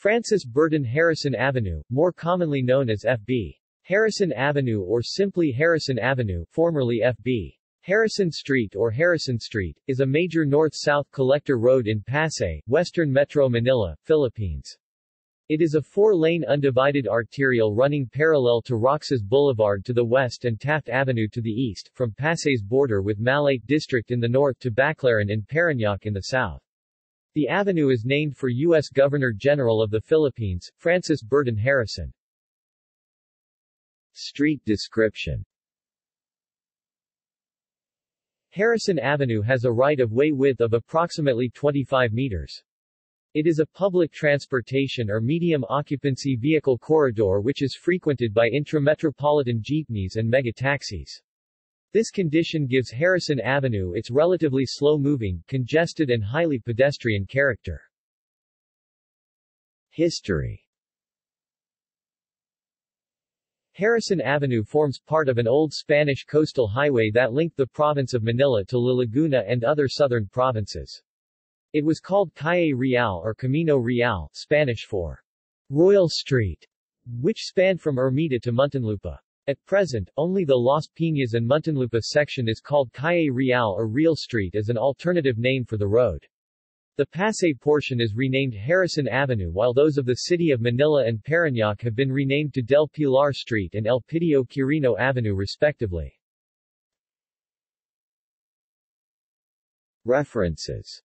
Francis Burton Harrison Avenue, more commonly known as F.B. Harrison Avenue or simply Harrison Avenue, formerly F.B. Harrison Street or Harrison Street, is a major north-south collector road in Pasay, western Metro Manila, Philippines. It is a four-lane undivided arterial running parallel to Roxas Boulevard to the west and Taft Avenue to the east, from Pasay's border with Malate District in the north to Baclaran and Parañaque in the south. The avenue is named for U.S. Governor-General of the Philippines, Francis Burton Harrison. Street description Harrison Avenue has a right-of-way width of approximately 25 meters. It is a public transportation or medium-occupancy vehicle corridor which is frequented by intrametropolitan jeepneys and mega-taxis. This condition gives Harrison Avenue its relatively slow-moving, congested and highly pedestrian character. History Harrison Avenue forms part of an old Spanish coastal highway that linked the province of Manila to La Laguna and other southern provinces. It was called Calle Real or Camino Real, Spanish for Royal Street, which spanned from Ermita to Muntinlupa. At present, only the Las Piñas and Muntinlupa section is called Calle Real or Real Street as an alternative name for the road. The Pasay portion is renamed Harrison Avenue while those of the city of Manila and Parañaque have been renamed to Del Pilar Street and El Elpidio Quirino Avenue respectively. References